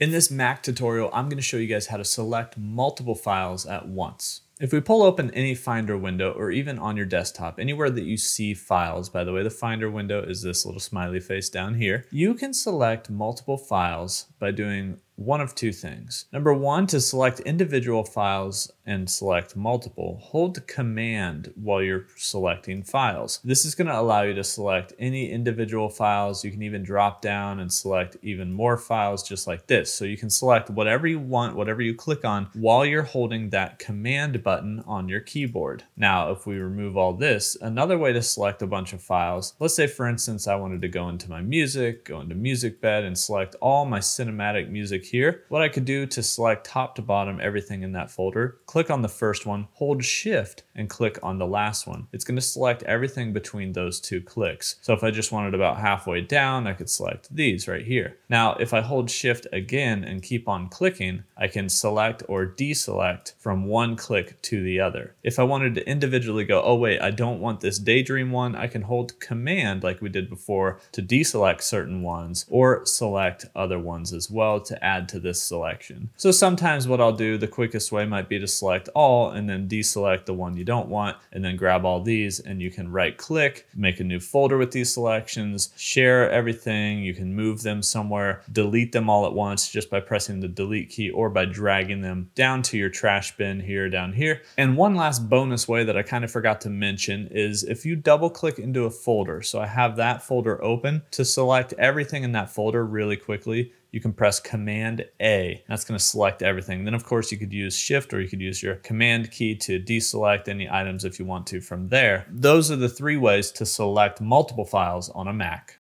In this Mac tutorial, I'm going to show you guys how to select multiple files at once. If we pull open any Finder window or even on your desktop, anywhere that you see files, by the way, the Finder window is this little smiley face down here, you can select multiple files by doing one of two things. Number one, to select individual files and select multiple, hold Command while you're selecting files. This is going to allow you to select any individual files. You can even drop down and select even more files just like this. So you can select whatever you want, whatever you click on while you're holding that Command button on your keyboard. Now, if we remove all this, another way to select a bunch of files, let's say for instance, I wanted to go into my music, go into music bed and select all my cinematic music here, what I could do to select top to bottom everything in that folder, click on the first one, hold shift and click on the last one. It's gonna select everything between those two clicks. So if I just wanted about halfway down, I could select these right here. Now, if I hold shift again and keep on clicking, I can select or deselect from one click to the other. If I wanted to individually go, oh wait, I don't want this daydream one, I can hold command like we did before to deselect certain ones or select other ones as well to add add to this selection. So sometimes what I'll do, the quickest way might be to select all and then deselect the one you don't want and then grab all these and you can right click, make a new folder with these selections, share everything, you can move them somewhere, delete them all at once just by pressing the delete key or by dragging them down to your trash bin here down here. And one last bonus way that I kind of forgot to mention is if you double click into a folder, so I have that folder open to select everything in that folder really quickly, you can press Command A. That's going to select everything. Then, of course, you could use Shift or you could use your Command key to deselect any items if you want to from there. Those are the three ways to select multiple files on a Mac.